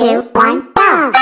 two, one, go!